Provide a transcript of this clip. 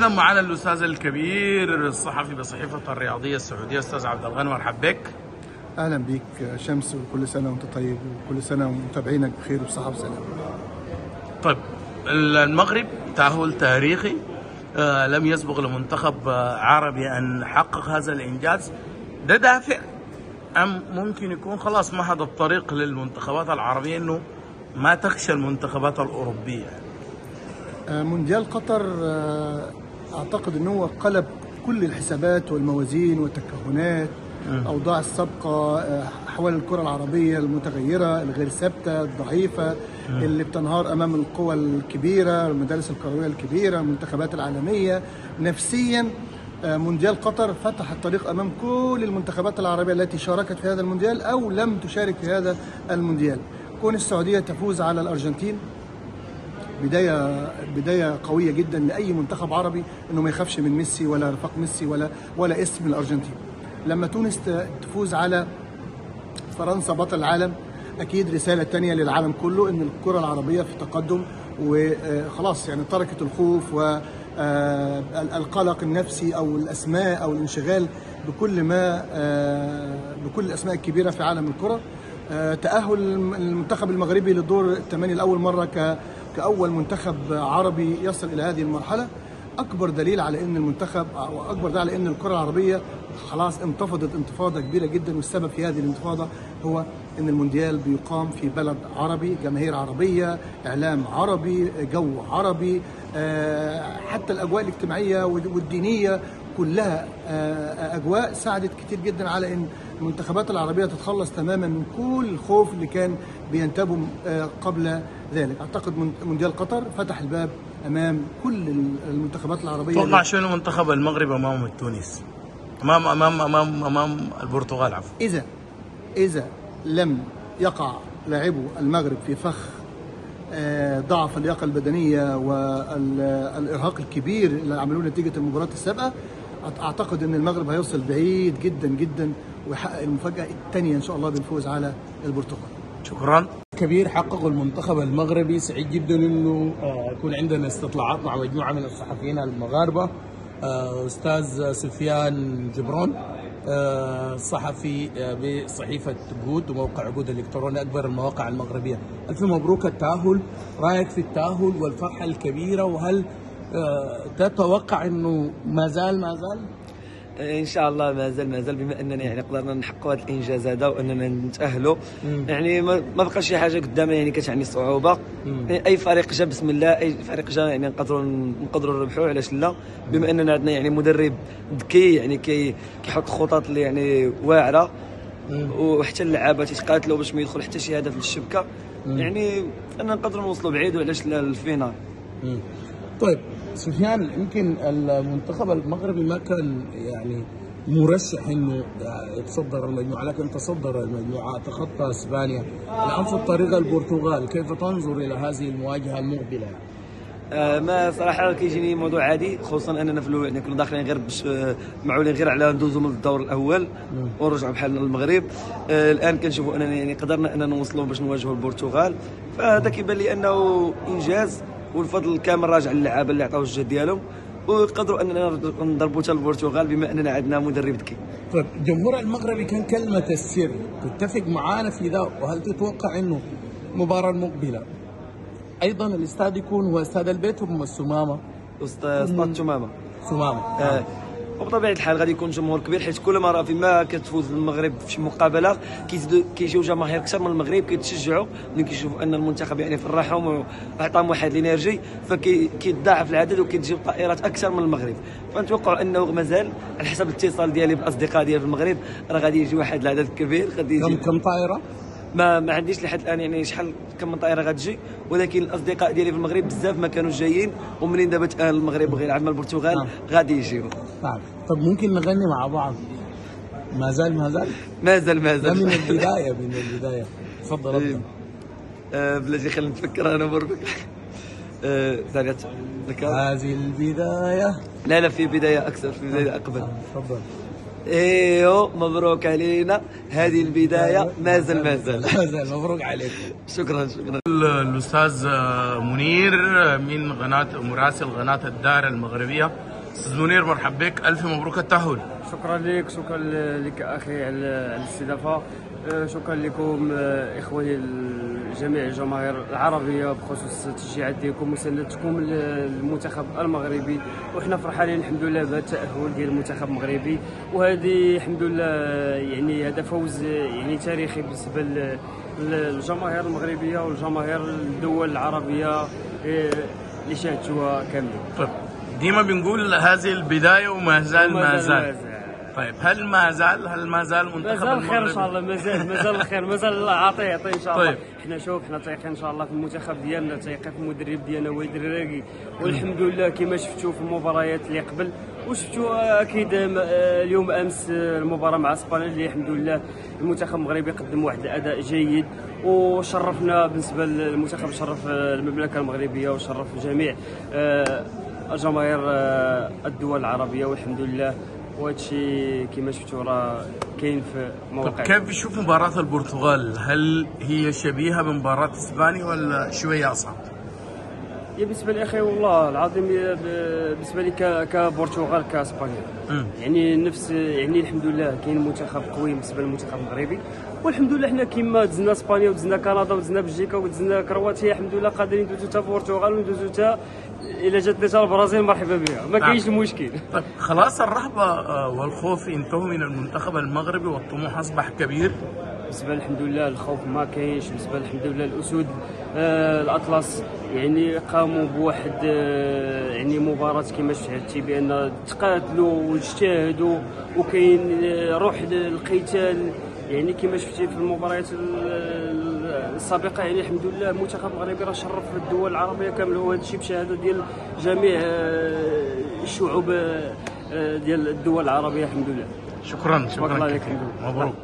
اذا معنا الأستاذ الكبير الصحفي بصحيفة الرياضية السعودية. أستاذ عبد الغني مرحب بك. أهلا بيك شمس وكل سنة وأنت طيب وكل سنة ومتابعينك بخير وبصحه وسلام. طيب المغرب تأهل تاريخي. آه لم يسبق لمنتخب آه، عربي أن حقق هذا الإنجاز. ده دافع أم ممكن يكون؟ خلاص مهد الطريق للمنتخبات العربية إنه ما تخشى المنتخبات الأوروبية. آه، مونديال قطر آه، أعتقد إن هو قلب كل الحسابات والموازين والتكهنات الاوضاع السابقة آه، أحوال الكرة العربية المتغيرة الغير ثابتة الضعيفة اللي بتنهار أمام القوى الكبيرة المدارس الكرويه الكبيرة المنتخبات العالمية. نفسيا آه، مونديال قطر فتح الطريق أمام كل المنتخبات العربية التي شاركت في هذا المونديال أو لم تشارك في هذا المونديال. كون السعودية تفوز على الأرجنتين بدايه بداية قوية جدا لأي منتخب عربي إنه ما يخافش من ميسي ولا رفاق ميسي ولا ولا اسم الأرجنتين. لما تونس تفوز على فرنسا بطل العالم أكيد رسالة تانية للعالم كله إن الكرة العربية في تقدم وخلاص يعني تركت الخوف والقلق النفسي أو الأسماء أو الانشغال بكل ما آه، بكل الأسماء الكبيرة في عالم الكرة. آه، تأهل المنتخب المغربي للدور الثمانية لأول مرة كأول منتخب عربي يصل إلى هذه المرحلة أكبر دليل على إن المنتخب أو أكبر دليل على إن الكرة العربية خلاص انتفضت انتفاضة كبيرة جدا والسبب في هذه الانتفاضة هو إن المونديال بيقام في بلد عربي جماهير عربية إعلام عربي جو عربي آه، حتى الأجواء الاجتماعية والدينية كلها آه، أجواء ساعدت كتير جدا على إن المنتخبات العربية تتخلص تماما من كل الخوف اللي كان بينتابه آه، قبل ذلك. أعتقد مونديال قطر فتح الباب أمام كل المنتخبات العربية توقع شنو منتخب المغرب أمام تونس امام امام امام أمام البرتغال عفوا. اذا إذا لم يقع لاعبو المغرب في فخ آه، ضعف اللياقة البدنية والإرهاق الكبير اللي عملوه نتيجة المباراة السابقة أعتقد إن المغرب هيوصل بعيد جدا جدا ويحقق المفاجأة الثانية إن شاء الله بالفوز على البرتغال. شكرا. كبير حققه المنتخب المغربي. سعيد جدا إنه آه، يكون عندنا استطلاعات مع مجموعة من الصحفيين المغاربة. آه، أستاذ سفيان جبرون آه، صحفي بصحيفة جود وموقع عقود الإلكتروني أكبر المواقع المغربية. ألف مبروك. التأهل رأيك في التأهل والفرحة الكبيرة وهل تتوقع إنه ما زال ما زال؟ إن شاء الله ما زال ما زال بما أننا يعني قدرنا نحققوا هذا الإنجاز هذا وأننا نتأهلوا. يعني ما بقاش شي حاجة قدامنا يعني كتعني صعوبة. يعني أي فريق جا بسم الله أي فريق جا يعني نقدروا نقدروا نربحوا علاش لا؟ بما أننا عندنا يعني مدرب ذكي يعني كي كيحط خطط اللي يعني واعرة. وحتى اللعابة تيتقاتلوا باش ما يدخل حتى شي هدف للشبكة. يعني اننا نقدروا نوصلوا بعيد وعلاش لا للفينال. مم. طيب سفيان يمكن المنتخب المغربي ما كان يعني مرشح إنه يتصدر المجموعة لكن تصدر المجموعة تخطى إسبانيا. الآن في الطريق البرتغال كيف تنظر إلى هذه المواجهة المقبلة؟ آه، ما صراحة كيجيني موضوع عادي خصوصا أننا في يعني كنا داخلين غير باش آه، معولين غير على ندوزو من الدور الأول ونرجعوا بحالنا للمغرب آه، الآن كنشوفوا اننا يعني قدرنا أننا نوصلوا باش نواجهوا البرتغال فهذا كيبان لي أنه إنجاز. والفضل كامل راجع للعابه اللي عطاو الجهد ديالهم وقدروا أننا نضربوا حتى البرتغال بما أننا عندنا مدرب ذكي. طيب الجمهور المغربي كان كلمة السر. تتفق معانا في ذا؟ وهل تتوقع إنه المباراه المقبله أيضا الاستاد يكون هو استاد البيت أم السمامة؟ وسط سطاد تماما سمامة. آه، وبطبيعة الحال غادي يكون جمهور كبير حيت كل مرة فيما كتفوز المغرب في شي مقابله كيجيو جماهير أكثر من المغرب كيتشجعوا ملي كيشوفوا أن المنتخب يعني فرحهم وعطاهم واحد الإنرجي فكيتضاعف العدد وكتجيب طائرات أكثر من المغرب فنتوقع أنه مازال على حسب الاتصال ديالي بالاصدقاء ديالي في المغرب راه غادي يجي واحد العدد كبير غادي يجي كم طائرة؟ ما ما عنديش لحد الآن يعني شحال كم من طائرة غتجي ولكن الأصدقاء ديالي في المغرب بزاف ما كانوا جايين ومنين دابا تأهل المغرب وغير عندنا البرتغال نعم. غادي يجيو. نعم طب ممكن نغني مع بعض؟ ما زال ما زال مازال. لا مازال من البداية من البداية. تفضل ابدا آه، بلاتي خلينا نتفكر أنا بربك. آه، ثانية. هذه البداية. لا لا في بداية أكثر في بداية أقبل. تفضل. أيوه مبروك علينا. هذه البداية. مازال مازال مازال مبروك عليكم. شكرا شكرا. الأستاذ منير من قناة مراسل قناة الدار المغربية. أستاذ منير مرحب بك. ألف مبروك. التأهل. شكرا لك شكرا لك أخي على الاستضافة. آه، شكرا لكم آه، إخواني جميع الجماهير العربية بخصوص التشجيعات ديالكم وسندتكم للمنتخب المغربي. وحنا فرحانين الحمد لله بهذا التاهل ديال المنتخب المغربي. وهذه الحمد لله يعني هذا فوز يعني تاريخي بالنسبة للجماهير المغربية والجماهير الدول العربية آه، اللي شاهدتوها كاملين. طيب. ديما بنقول هذه البداية وما زال ما زال. طيب هل ما زال؟ هل ما زال منتخب مازال خير إن شاء الله مازال مازال الخير مازال عاطي يعطي إن شاء الله. طيب. حنا شوف حنا تايقين إن شاء الله في المنتخب ديالنا تايقين في المدرب ديالنا وائل الدراكي والحمد لله كما شفتوا في المباريات اللي قبل وشفتوا أكيد آه، اليوم أمس آه، المباراة مع إسبانيا اللي الحمد لله المنتخب المغربي قدم واحد الأداء جيد وشرفنا بالنسبة للمنتخب شرف آه، المملكة المغربية وشرف جميع جماهير الدول العربية والحمد لله وهذا الشيء كما شفتوا راه كاين في مواقع طيب كيف تشوف مباراة البرتغال؟ هل هي شبيهة بمباراة اسبانيا ولا شوية أصعب؟ يا بالنسبة لي أخي والله العظيم بالنسبة لي كبرتغال كإسبانيا يعني نفس يعني الحمد لله كاين منتخب قوي بالنسبة للمنتخب المغربي والحمد لله حنا كيما دزنا إسبانيا ودزنا كندا ودزنا بلجيكا ودزنا كرواتيا الحمد لله قادرين ندوزو حتى البرتغال وندوزو حتى الا جات حتى البرازيل مرحبا بها. ما كاينش نعم. المشكل. طيب خلاص الرهبة آه، والخوف انتهوا من المنتخب المغربي والطموح أصبح كبير. بالنسبة الحمد لله الخوف ما كاينش بالنسبة الحمد لله الأسود آه الأطلس يعني قاموا بواحد آه يعني مباراة كما شفتي بأن تقاتلوا واجتهدوا وكاين آه روح القتال يعني كما شفتي في المباريات السابقة يعني الحمد لله المنتخب المغربي راه شرف الدول العربية كاملة وهذا الشيء بشهادة ديال جميع آه، الشعوب آه، ديال الدول العربية الحمد لله شكرا شكرا. الحمد لله. مبروك